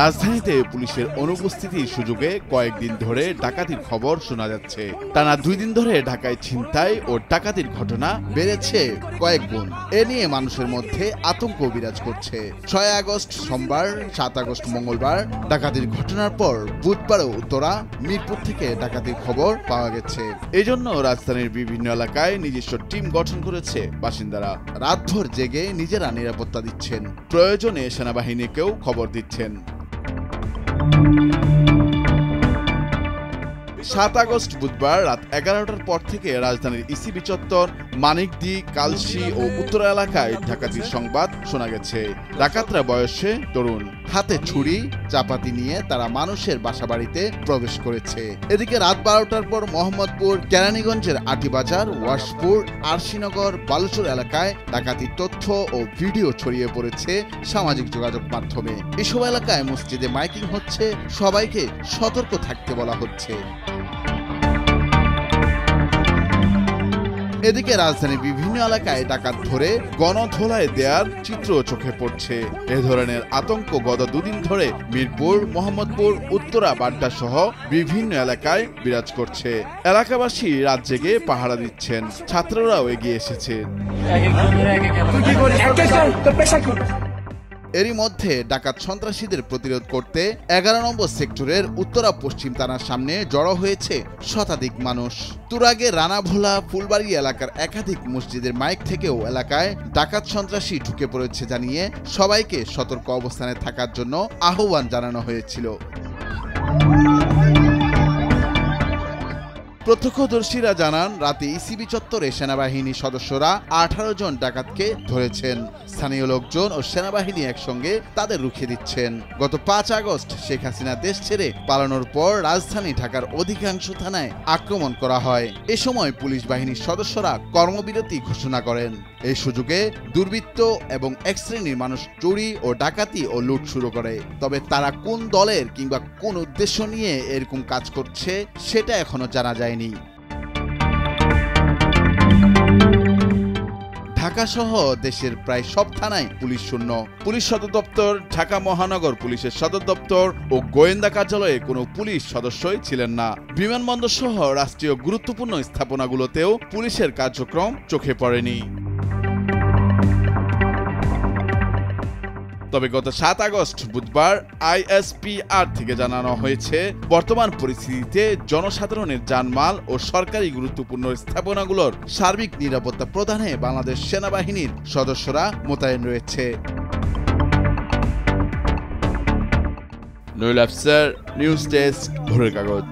রাজধানীতে পুলিশের অনুপস্থিতির সুযোগে কয়েকদিন ধরে ডাকাতির খবর শোনা যাচ্ছে। টানা দুই দিন ধরে ঢাকায় ছিনতাই ও ডাকাতির ঘটনা বেড়েছে কয়েক গুণ। এ নিয়ে মানুষের মধ্যে আতঙ্ক বিরাজ করছে। ছয় আগস্ট সোমবার, সাত আগস্ট মঙ্গলবার ডাকাতির ঘটনার পর বুধবারও উত্তরা, মিরপুর থেকে ডাকাতির খবর পাওয়া গেছে। এজন্য রাজধানীর বিভিন্ন এলাকায় নিজস্ব টিম গঠন করেছে বাসিন্দারা। রাতভর জেগে নিজেরা নিরাপত্তা দিচ্ছেন। প্রয়োজনে সেনাবাহিনীকেও খবর দিচ্ছেন। Thank you. সাত আগস্ট বুধবার রাত এগারোটার পর থেকে রাজধানীর ইসিবি চত্বর মানিকদি, কালশি ও উত্তরা এলাকায় ডাকাতির সংবাদ শোনা গেছে। ডাকাতরা বয়সে তরুণ। হাতে ছুরি, চাপাতি নিয়ে তারা মানুষের বাসাবাড়িতে প্রবেশ করেছে। এদিকে রাত বারোটার পর মোহাম্মদপুর, কেরানীগঞ্জের আটিবাজার, ওয়াশপুর, আরশিনগর, বালুচর এলাকায় ডাকাতির তথ্য ও ভিডিও ছড়িয়ে পড়েছে সামাজিক যোগাযোগ মাধ্যমে। এসব এলাকায় মসজিদে মাইকিং হচ্ছে, সবাইকে সতর্ক থাকতে বলা হচ্ছে। এদিকে রাজধানীর বিভিন্ন এলাকায় ডাকাত ধরে গণধোলায় দেয়ার চিত্র চোখে পড়ছে। এ ধরনের আতঙ্ক গত দুদিন ধরে মিরপুর মোহাম্মদপুর উত্তরা বাড্ডা সহ বিভিন্ন এলাকায় বিরাজ করছে। এলাকাবাসী রাত জেগে পাহারা দিচ্ছেন। ছাত্ররাও এগিয়ে এসেছে। এরই মধ্যে ডাকাত সন্ত্রাসীদের প্রতিরোধ করতে এগারো নম্বর সেক্টরের উত্তরা পশ্চিম থানার সামনে জড়ো হয়েছে শতাধিক মানুষ। তুরাগে রানাভোলা ফুলবাড়ি এলাকার একাধিক মসজিদের মাইক থেকেও এলাকায় ডাকাত সন্ত্রাসী ঢুকে পড়েছে জানিয়ে সবাইকে সতর্ক অবস্থানে থাকার জন্য আহ্বান জানানো হয়েছিল। প্রত্যক্ষদর্শীরা জানান, রাতে ইসিবি চত্বরে সেনাবাহিনী সদস্যরা আঠারো জন ডাকাতকে ধরেছেন। স্থানীয় লোকজন ও সেনাবাহিনী একসঙ্গে তাদের রুখে দিচ্ছেন। গত পাঁচ আগস্ট শেখ হাসিনা দেশ ছেড়ে পালানোর পর রাজধানী ঢাকার অধিকাংশ থানায় আক্রমণ করা হয়। এ সময় পুলিশ বাহিনীর সদস্যরা কর্মবিরতি ঘোষণা করেন। এই সুযোগে দুর্বৃত্ত এবং এক শ্রেণির মানুষ চুরি ও ডাকাতি ও লুট শুরু করে। তবে তারা কোন দলের কিংবা কোন উদ্দেশ্য নিয়ে এরকম কাজ করছে, সেটা এখনও জানা যায়নি। ঢাকা সহ দেশের প্রায় সব থানায় পুলিশ শূন্য। পুলিশ সদর দপ্তর, ঢাকা মহানগর পুলিশের সদর দপ্তর ও গোয়েন্দা কার্যালয়ে কোনো পুলিশ সদস্যই ছিলেন না। বিমানবন্দর সহ রাষ্ট্রীয় গুরুত্বপূর্ণ স্থাপনাগুলোতেও পুলিশের কার্যক্রম চোখে পড়েনি। তবে গত সাত আগস্ট বুধবার আইএসপিআর থেকে জানানো হয়েছে, বর্তমান পরিস্থিতিতে জনসাধারণের জানমাল ও সরকারি গুরুত্বপূর্ণ স্থাপনাগুলোর সার্বিক নিরাপত্তা প্রদানে বাংলাদেশ সেনাবাহিনীর সদস্যরা মোতায়েন রয়েছে। নইল আফসার নিউজ ডেস্ক, ভোরের কাগজ।